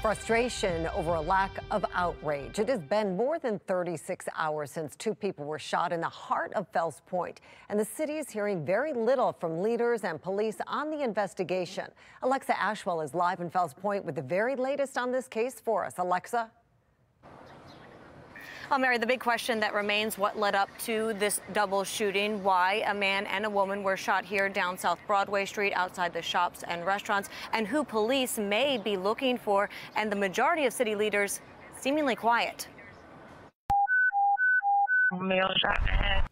Frustration over a lack of outrage. It has been more than 36 hours since two people were shot in the heart of Fells Point, and the city is hearing very little from leaders and police on the investigation. Alexa Ashwell is live in Fells Point with the very latest on this case for us. Alexa? Well, Mary, the big question that remains what led up to this double shooting, why a man and a woman were shot here down South Broadway Street outside the shops and restaurants, and who police may be looking for, and the majority of city leaders seemingly quiet.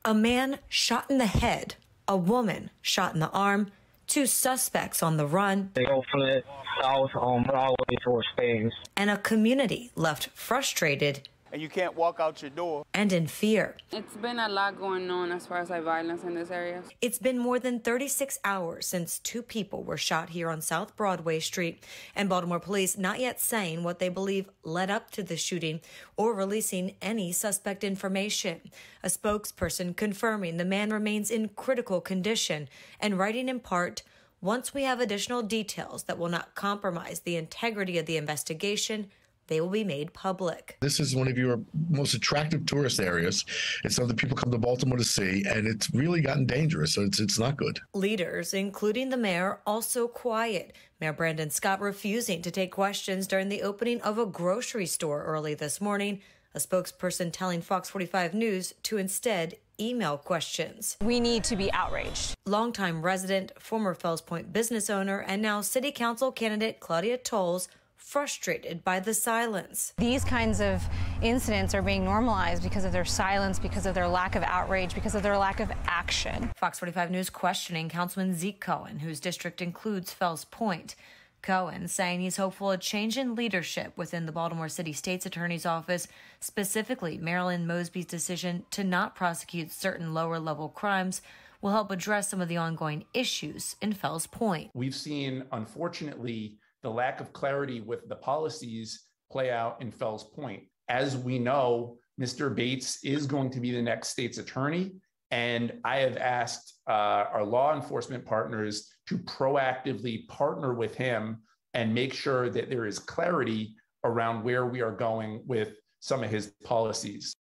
A man shot in the head, a woman shot in the arm, two suspects on the run. They go fled south on Broadway towards Spain. And a community left frustrated and you can't walk out your door. And in fear. It's been a lot going on as far as like violence in this area. It's been more than 36 hours since two people were shot here on South Broadway Street, and Baltimore police not yet saying what they believe led up to the shooting or releasing any suspect information. A spokesperson confirming the man remains in critical condition and writing in part, once we have additional details that will not compromise the integrity of the investigation, they will be made public. This is one of your most attractive tourist areas. It's something people come to Baltimore to see, and it's really gotten dangerous, so it's, it's not good. Leaders, including the mayor, also quiet. Mayor Brandon Scott refusing to take questions during the opening of a grocery store early this morning. A spokesperson telling Fox 45 News to instead email questions. We need to be outraged. Longtime resident, former Fells Point business owner, and now city council candidate Claudia Tolles frustrated by the silence. These kinds of incidents are being normalized because of their silence, because of their lack of outrage, because of their lack of action. Fox 45 News questioning Councilman Zeke Cohen, whose district includes Fells Point. Cohen saying he's hopeful a change in leadership within the Baltimore City State's Attorney's Office, specifically Marilyn Mosby's decision to not prosecute certain lower level crimes, will help address some of the ongoing issues in Fells Point. We've seen, unfortunately, the lack of clarity with the policies play out in Fells Point. As we know, Mr. Bates is going to be the next state's attorney. And I have asked uh, our law enforcement partners to proactively partner with him and make sure that there is clarity around where we are going with some of his policies.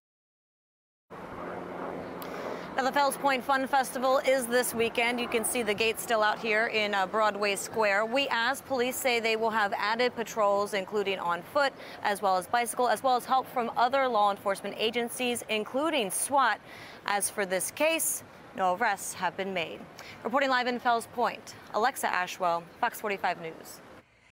Now, the Fells Point Fun Festival is this weekend. You can see the gates still out here in uh, Broadway Square. We asked police say they will have added patrols, including on foot, as well as bicycle, as well as help from other law enforcement agencies, including SWAT. As for this case, no arrests have been made. Reporting live in Fells Point, Alexa Ashwell, Fox 45 News.